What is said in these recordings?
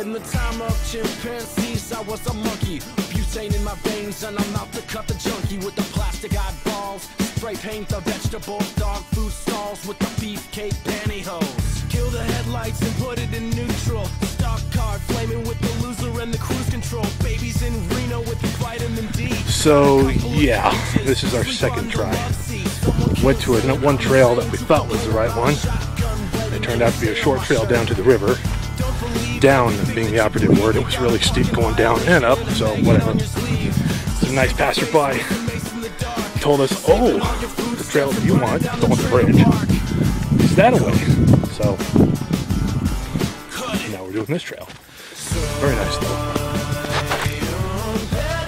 In the time of chimpanzees, I was a monkey. Butane in my veins, and I'm out to cut the junkie with the plastic eyeballs. Spray paint the vegetables, dog food stalls with the beefcake pantyhose. Kill the headlights and put it in neutral. Stock car flaming with the loser and the cruise control. Babies in Reno with vitamin D. So, yeah, this is our second try. Went to a, one trail that we thought was the right one. It turned out to be a short trail down to the river down being the operative word. It was really steep going down and up, so whatever. It's a nice passerby told us, oh, the trail that you want, the one the bridge, is that away. So now we're doing this trail. Very nice though.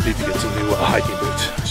Need to get some new uh, hiking boots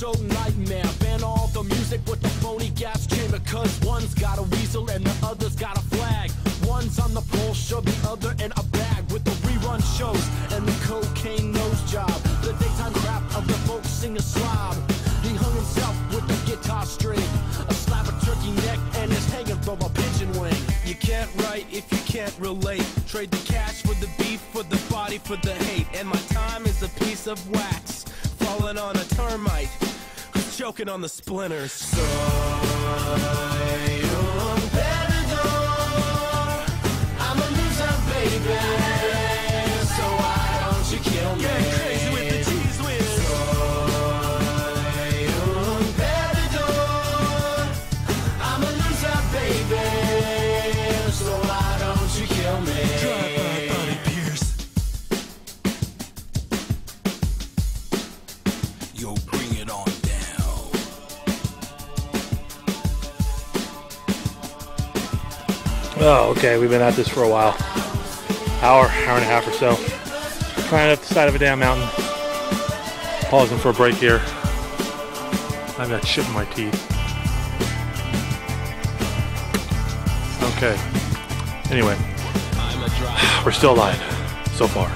so nightmare. Ban all the music with the phony gas chamber, cause one's got a weasel and the other's got a flag. One's on the pole, show the other in a bag with the rerun shows and the cocaine nose job. The daytime crap of the folk singer slob. He hung himself with the guitar string, a slab of turkey neck, and is hanging from a pigeon wing. You can't write if you can't relate. Trade the cash for the beef, for the body, for the hate. And my time is a piece of wax falling on a termite choking on the splinters. Soy un perdedor. I'm a loser, baby. Oh, okay, we've been at this for a while. Hour, hour and a half or so. Climbing up the side of a damn mountain. Pausing for a break here. I've got shit in my teeth. Okay. Anyway, we're still alive so far.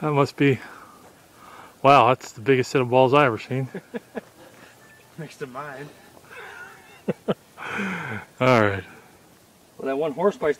That must be. Wow, that's the biggest set of balls I ever seen. Next to mine. All right. Well, that one horse by